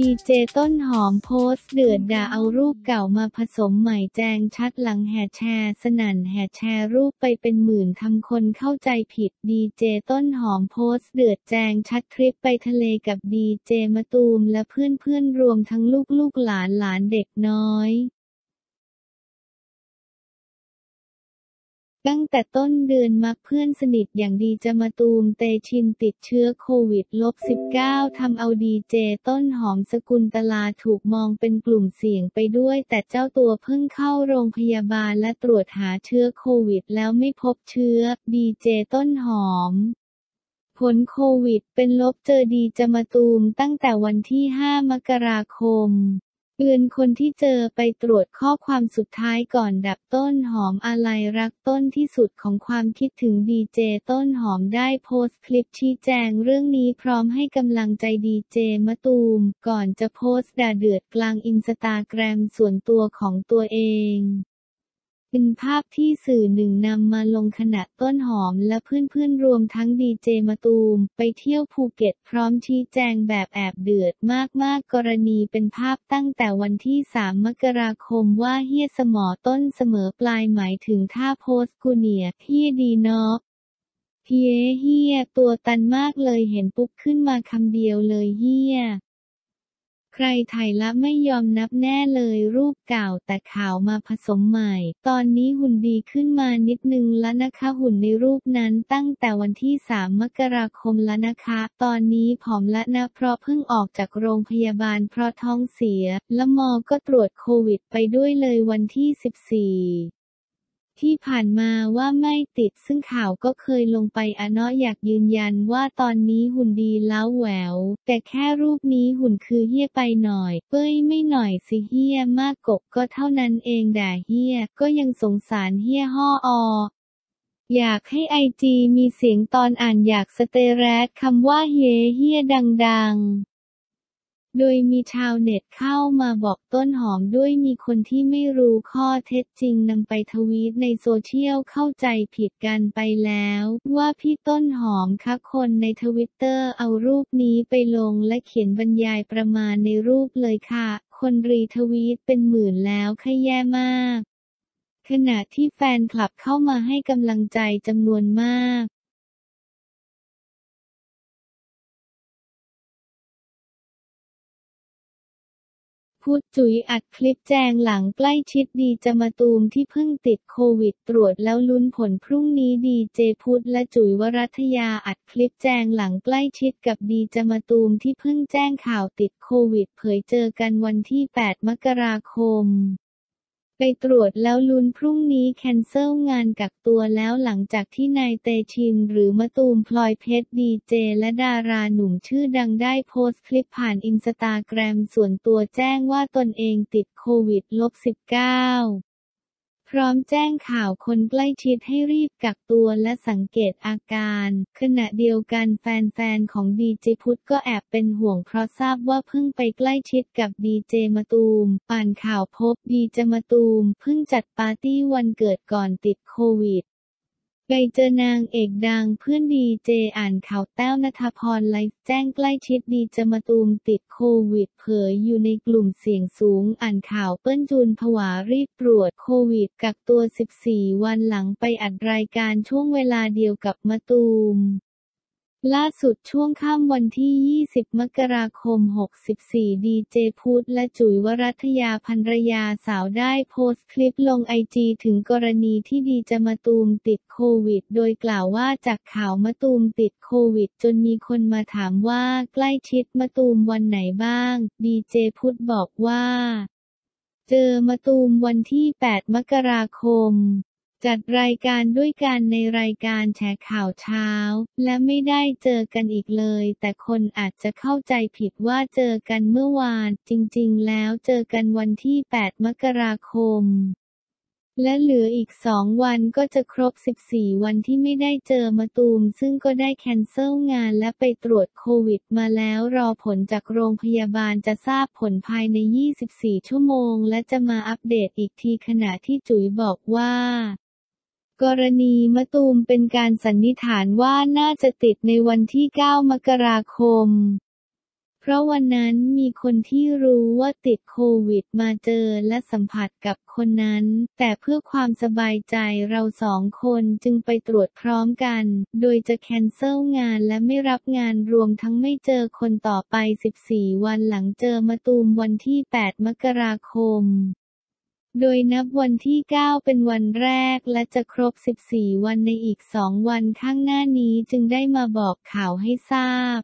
ดีเจต้นหอมโพสต์เดือดด่าเอารูปเก่ามาผสมใหม่แจงชัดหลังแห่แชร์ สนั่นแห่แชร์รูปไปเป็นหมื่นทำคนเข้าใจผิดดีเจต้นหอมโพสต์เดือดแจงชัดทริปไปทะเลกับดีเจมะตูมและเพื่อนๆรวมทั้งลูกๆหลานหลานเด็กน้อย ตั้งแต่ต้นเดือนมักเพื่อนสนิทอย่างดีจะมาตูมเตชินติดเชื้อโควิด -19 ทำเอาดีเจต้นหอมสกุลตลาถูกมองเป็นกลุ่มเสี่ยงไปด้วยแต่เจ้าตัวเพิ่งเข้าโรงพยาบาลและตรวจหาเชื้อโควิดแล้วไม่พบเชื้อ ดีเจต้นหอมผลโควิดเป็นลบเจอดีจะมาตูมตั้งแต่วันที่ 5 มกราคม เตือนคนที่เจอไปตรวจข้อความสุดท้ายก่อนดับต้นหอมอะไรรักต้นที่สุดของความคิดถึงดีเจต้นหอมได้โพสต์คลิปชี้แจงเรื่องนี้พร้อมให้กำลังใจดีเจมะตูม ก่อนจะโพสต์ด่าเดือดกลางอินสตาแกรมส่วนตัวของตัวเอง เป็นภาพที่สื่อหนึ่งนำมาลงขณะต้นหอมและเพื่อนๆรวมทั้งดีเจมะตูม ไปเที่ยวภูเก็ตพร้อมชี้แจงแบบแอบเดือดมากๆ กรณีเป็นภาพตั้งแต่วันที่ 3 มกราคมว่าเหี้ยเสมอต้นเสมอปลายหมายถึงท่า pose กูเนี่ยเหี้ยดีเนาะเฮียเฮียตัวตันมากเลยเห็นปุ๊บขึ้นมาคำเดียวเลยเฮีย ใครถ่ายละไม่ยอมนับแน่เลยรูปเก่าแต่ข่าวมาผสมใหม่ ตอนนี้หุ่นดีขึ้นมานิดนึงแล้วนะคะหุ่นในรูปนั้นตั้งแต่วันที่ 3 มกราคมแล้วนะคะ ตอนนี้ผอมละนะเพราะเพิ่งออกจากโรงพยาบาลเพราะท้องเสีย และมอก็ตรวจโควิดไปด้วยเลยวันที่ 14 ที่ผ่านมาว่าไม่ติดซึ่งข่าวก็เคยลงไปอะเนาะอยากยืนยันว่าตอนนี้หุ่นดีแล้วแหวว แต่แค่รูปนี้หุ่นคือเฮี้ยไปหน่อย เป้ยไม่หน่อยสิเฮี้ยมากกบก็เท่านั้นเองด่าเฮี้ยก็ยังสงสารเฮี้ยห่อออยากให้ไอจีมีเสียงตอนอ่านอยากสเตแรดคำว่าเฮเฮี้ยดัง ๆ โดยมีชาวเน็ตเข้ามาบอกต้นหอมด้วยมีคนที่ไม่รู้ข้อเท็จจริงนำไปทวีตในโซเชียลเข้าใจผิดกันไปแล้ว ว่าพี่ต้นหอมคะคนในทวิตเตอร์เอารูปนี้ไปลงและเขียนบรรยายประมาณในรูปเลยค่ะ คนรีทวีตเป็นหมื่นแล้วค่แย่มาก ขณะที่แฟนคลับเข้ามาให้กำลังใจจำนวนมาก พุทธจุ๋ยอัดคลิปแจงหลังใกล้ชิดดีจะมาตูมที่เพิ่งติดโควิดตรวจแล้วลุ้นผลพรุ่งนี้ดีเจพุทธและจุ๋ยวรัตยาอัดคลิปแจงหลังใกล้ชิดกับดีจะมาตูมที่เพิ่งแจ้งข่าวติดโควิด เผยเจอกันวันที่ 8 มกราคม ไปตรวจแล้วลุ้นพรุ่งนี้ cancel งานกักตัวแล้วหลังจากที่นายเตชินหรือมะตูมพลอยเพชรดีเจและดาราหนุ่มชื่อดังได้โพสต์คลิปผ่านอินสตาแกรมส่วนตัวแจ้งว่าตนเองติดโควิด -19 พร้อมแจ้งข่าวคนใกล้ชิดให้รีบกักตัวและสังเกตอาการ ขณะเดียวกันแฟนๆ ของดีเจพุทธก็แอบเป็นห่วงเพราะทราบว่าเพิ่งไปใกล้ชิดกับดีเจมะตูม ป่านข่าวพบดีเจมะตูม เพิ่งจัดปาร์ตี้วันเกิดก่อนติดโควิด ไปเจอนางเอกดังเพื่อนดีเจอ่านข่าวแต้วนัทพรไลฟ์แจ้งใกล้ชิดดีจะมาตูมติดโควิด เผยอยู่ในกลุ่มเสี่ยงสูงอ่านข่าวเปิ้ลจูนผวารีบตรวจโควิดกักตัว 14 วันหลังไปอัดรายการช่วงเวลาเดียวกับมาตูม ล่าสุดช่วงค่ำวันที่ 20 มกราคม 64 ดีเจพุทธและจุ๋ยวรัตยาภรรยาสาวได้โพสต์คลิปลงไอจีถึงกรณีที่ดีจะมาตูมติดโควิด โดยกล่าวว่าจากข่าวมาตูมติดโควิด จนมีคนมาถามว่าใกล้ชิดมาตูมวันไหนบ้าง ดีเจพุทธบอกว่า เจอมาตูมวันที่ 8 มกราคม จัดรายการด้วยกันในรายการแฉข่าวเช้า และไม่ได้เจอกันอีกเลย แต่คนอาจจะเข้าใจผิดว่าเจอกันเมื่อวาน จริงๆ แล้วเจอกันวันที่ 8 มกราคม และเหลืออีกสองวันก็จะครบ 14 วันที่ไม่ได้เจอมาตูม ซึ่งก็ได้แคนเซิลงานและไปตรวจโควิดมาแล้วรอผลจากโรงพยาบาลจะทราบผลภายใน 24 ชั่วโมง และจะมาอัปเดตอีกทีขณะที่จุ๋ยบอกว่า กรณีมะตูมเป็นการสันนิษฐานว่าน่าจะติดในวันที่ 9 มกราคม เพราะวันนั้นมีคนที่รู้ว่าติดโควิดมาเจอและสัมผัสกับคนนั้น แต่เพื่อความสบายใจเราสองคนจึงไปตรวจพร้อมกัน โดยจะแคนเซิลงานและไม่รับงานรวมทั้งไม่เจอคนต่อไป 14 วันหลังเจอมาตูมวันที่ 8 มกราคม โดยนับวันที่ 9 เป็นวันแรกและจะครบ 14 วันในอีกสองวันข้างหน้านี้จึงได้มาบอกข่าวให้ทราบ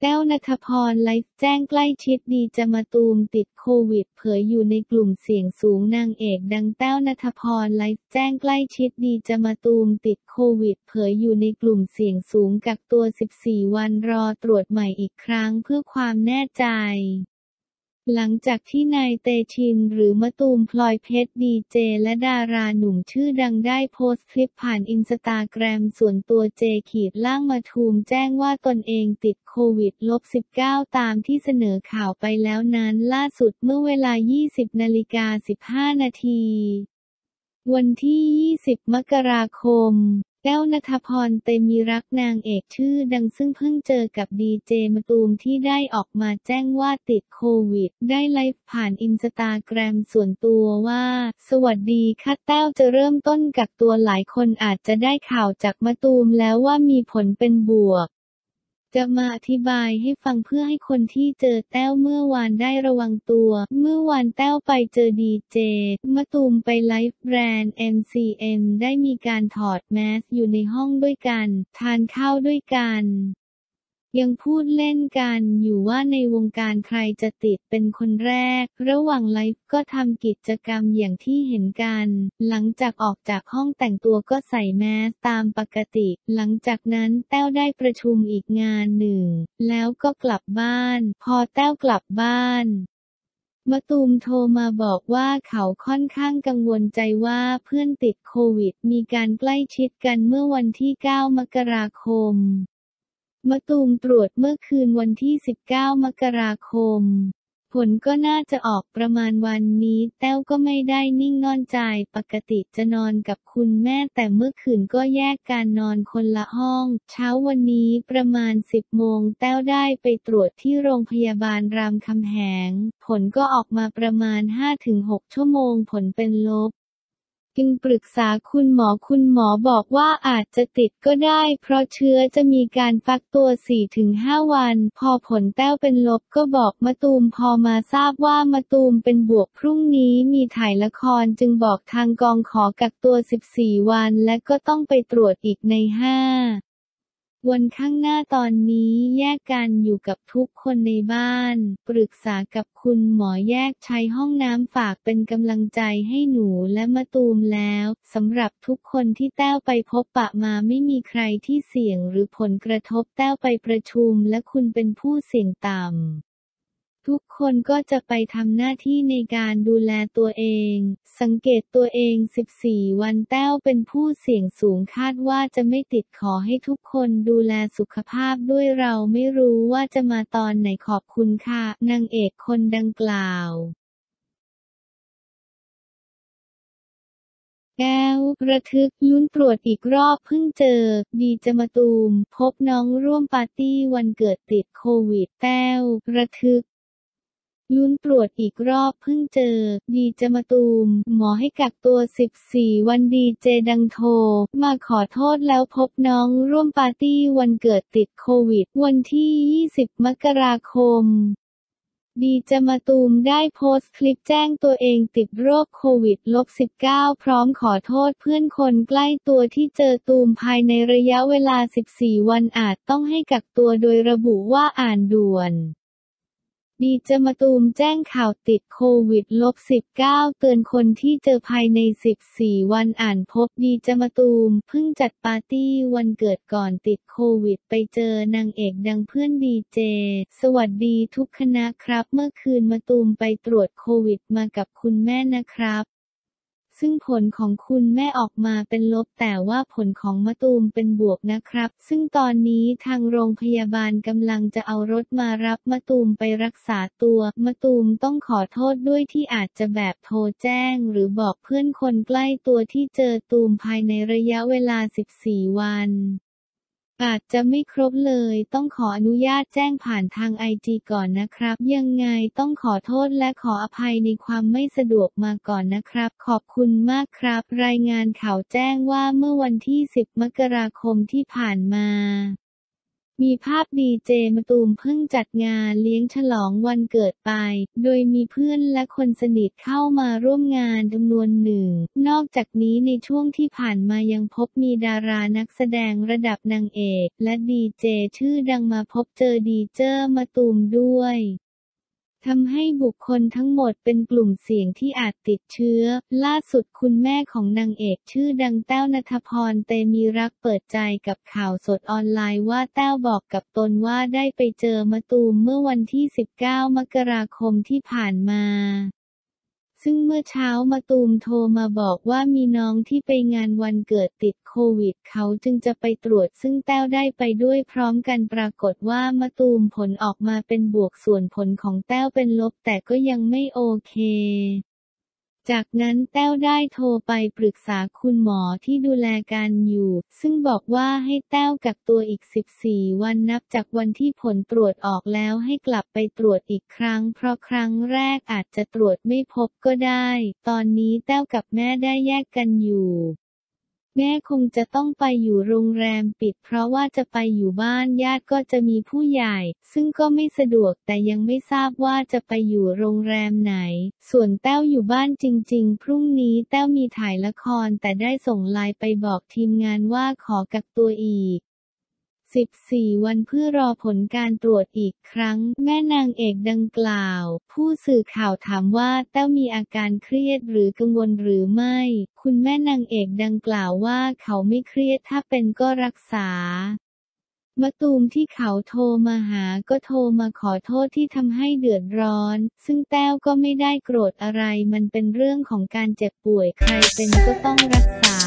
แต้วนัทพรไลฟ์แจ้งใกล้ชิดดีจะมาตูมติดโควิด เผยอยู่ในกลุ่มเสี่ยงสูงนางเอกดังแต้วนัทพรไลฟ์แจ้งใกล้ชิดดีจะมาตูมติดโควิด เผยอยู่ในกลุ่มเสี่ยงสูงกักตัว 14 วันรอตรวจใหม่อีกครั้งเพื่อความแน่ใจ หลังจากที่นายเตชินหรือมะตูมพลอยเพชรดีเจและดาราหนุ่มชื่อดังได้โพสต์คลิปผ่านอินสตาแกรมส่วนตัวเจขีดล่างมาทูมแจ้งว่าตนเองติดโควิดลบ -19 ตามที่เสนอข่าวไปแล้วนั้นล่าสุดเมื่อเวลา 20นาฬิกา15 นาที วันที่ 20 มกราคม แก้วนัทพร เตมีรักนางเอกชื่อดังซึ่งเพิ่งเจอกับดีเจมะตูมที่ได้ออกมาแจ้งว่าติดโควิด ได้ไลฟ์ผ่านอินสตาแกรมส่วนตัวว่า สวัสดีค่ะแต้วจะเริ่มต้นกักตัวหลายคนอาจจะได้ข่าวจากมะตูมแล้วว่ามีผลเป็นบวก จะมาอธิบายให้ฟังเพื่อให้คนที่เจอแต้วเมื่อวานได้ระวังตัว เมื่อวานแต้วไปเจอดีเจมะตูมไปไลฟ์แบรนด์ MCM ได้มีการถอดแมสอยู่ในห้องด้วยกัน ทานข้าวด้วยกัน ยังพูดเล่นกันอยู่ว่าในวงการใครจะติดเป็นคนแรก ระหว่างไลฟ์ก็ทำกิจกรรมอย่างที่เห็นกัน หลังจากออกจากห้องแต่งตัวก็ใส่แมสตามปกติ หลังจากนั้นแต้วได้ประชุมอีกงานหนึ่ง แล้วก็กลับบ้าน พอแต้วกลับบ้านมะตูมโทรมาบอกว่าเขาค่อนข้างกังวลใจว่าเพื่อนติดโควิด มีการใกล้ชิดกันเมื่อวันที่ 9 มกราคม มะตูมตรวจเมื่อคืนวันที่ 19 มกราคม ผลก็น่าจะออกประมาณวันนี้ แต้วก็ไม่ได้นิ่งนอนใจ ปกติจะนอนกับคุณแม่ แต่เมื่อคืนก็แยกการนอนคนละห้อง เช้าวันนี้ประมาณ 10 โมง แต้วได้ไปตรวจที่โรงพยาบาลรามคำแหง ผลก็ออกมาประมาณ 5-6 ชั่วโมง ผลเป็นลบ จึงปรึกษาคุณหมอคุณหมอบอกว่าอาจจะติดก็ได้ เพราะเชื้อจะมีการฟักตัว 4-5 วัน พอผลแต้วเป็นลบก็บอกมะตูมพอมาทราบว่ามะตูมเป็นบวกพรุ่งนี้มีถ่ายละครจึงบอกทางกองขอกักตัว 14 วันและก็ต้องไปตรวจอีกใน 5 วันข้างหน้าตอนนี้แยกกันอยู่กับทุกคนในบ้าน ปรึกษากับคุณหมอแยกใช้ห้องน้ำฝากเป็นกำลังใจให้หนูและมะตูมแล้วสำหรับทุกคนที่แต้วไปพบปะมาไม่มีใครที่เสี่ยงหรือผลกระทบแต้วไปประชุมและคุณเป็นผู้เสี่ยงต่ำ ทุกคนก็จะไปทำหน้าที่ในการดูแลตัวเอง สังเกตตัวเอง 14 วันแต้วเป็นผู้เสี่ยงสูงคาดว่าจะไม่ติดขอให้ทุกคนดูแลสุขภาพด้วยเราไม่รู้ว่าจะมาตอนไหนขอบคุณค่ะ นางเอกคนดังกล่าวแก้วระทึกลุ้นตรวจอีกรอบเพิ่งเจอ ดีจะมาตูม พบน้องร่วมปาร์ตี้วันเกิดติดโควิด แต้ว ระทึก ลุ้นตรวจอีกรอบเพิ่งเจอ ดีจมาตูม หมอให้กักตัว 14 วันดีเจดังโทร มาขอโทษแล้วพบน้องร่วมปาร์ตี้วันเกิดติดโควิด วันที่ 20 มกราคมดีจะมาตูมได้โพสต์คลิปแจ้งตัวเองติดโรคโควิด -19 พร้อมขอโทษเพื่อนคนใกล้ตัวที่เจอตูมภายในระยะเวลา 14 วันอาจต้องให้กักตัวโดยระบุว่าอ่านด่วน ดีจะมาตูมแจ้งข่าวติดโควิดลบ 19 เตือนคนที่เจอภายใน 14 วันอ่านพบดีจะมาตูมเพิ่งจัดปาร์ตี้วันเกิดก่อนติดโควิดไปเจอนางเอกดังเพื่อนดีเจ สวัสดีทุกคณะครับ เมื่อคืนมาตูมไปตรวจโควิดมากับคุณแม่นะครับ ซึ่งผลของคุณแม่ออกมาเป็นลบแต่ว่าผลของมะตูมเป็นบวกนะครับ ซึ่งตอนนี้ทางโรงพยาบาลกำลังจะเอารถมารับมะตูมไปรักษาตัวมะตูมต้องขอโทษด้วยที่อาจจะแบบโทรแจ้ง หรือบอกเพื่อนคนใกล้ตัวที่เจอตูมภายในระยะเวลา 14 วัน อาจจะไม่ครบเลย ต้องขออนุญาตแจ้งผ่านทางไอจีก่อนนะครับ ยังไงต้องขอโทษและขออภัยในความไม่สะดวกมาก่อนนะครับ ขอบคุณมากครับ รายงานข่าวแจ้งว่าเมื่อวันที่ 10 มกราคมที่ผ่านมา มีภาพดีเจมะตูมเพิ่งจัดงานเลี้ยงฉลองวันเกิดไป โดยมีเพื่อนและคนสนิทเข้ามาร่วมงานจำนวนหนึ่ง นอกจากนี้ในช่วงที่ผ่านมายังพบมีดารานักแสดงระดับนางเอก และดีเจชื่อดังมาพบเจอดีเจอมะตูมด้วย ทำให้บุคคลทั้งหมดเป็นกลุ่มเสี่ยงที่อาจติดเชื้อ ล่าสุดคุณแม่ของนางเอกชื่อดังแต้วนัทพรเตมีรักเปิดใจกับข่าวสดออนไลน์ว่าแต้วบอกกับตนว่าได้ไปเจอมะตูมเมื่อวันที่ 19 มกราคมที่ผ่านมา ซึ่งเมื่อเช้ามาตูมโทรมาบอกว่ามีน้องที่ไปงานวันเกิดติดโควิด เขาจึงจะไปตรวจซึ่งแต้วได้ไปด้วยพร้อมกันปรากฏว่ามาตูมผลออกมาเป็นบวกส่วนผลของแต้วเป็นลบแต่ก็ยังไม่โอเค จากนั้นแต้วได้โทรไปปรึกษาคุณหมอที่ดูแลการอยู่ ซึ่งบอกว่าให้แต้วกักตัวอีก 14 วันนับจากวันที่ผลตรวจออกแล้วให้กลับไปตรวจอีกครั้ง เพราะครั้งแรกอาจจะตรวจไม่พบก็ได้ ตอนนี้แต้วกับแม่ได้แยกกันอยู่ แม่คงจะต้องไปอยู่โรงแรมปิด เพราะว่าจะไปอยู่บ้านญาติก็จะมีผู้ใหญ่ ซึ่งก็ไม่สะดวกแต่ยังไม่ทราบว่าจะไปอยู่โรงแรมไหน ส่วนแต้วอยู่บ้านจริง ๆ พรุ่งนี้แต้วมีถ่ายละครแต่ได้ส่งไลน์ไปบอกทีมงานว่าขอกักตัวอีก 14 วันเพื่อรอผลการตรวจอีกครั้ง แม่นางเอกดังกล่าว ผู้สื่อข่าวถามว่าแต้วมีอาการเครียดหรือกังวลหรือไม่ คุณแม่นางเอกดังกล่าวว่าเขาไม่เครียดถ้าเป็นก็รักษามะตูมที่เขาโทรมาหาก็โทรมาขอโทษที่ทำให้เดือดร้อน ซึ่งแต้วก็ไม่ได้โกรธอะไรมันเป็นเรื่องของการเจ็บป่วยใครเป็นก็ต้องรักษา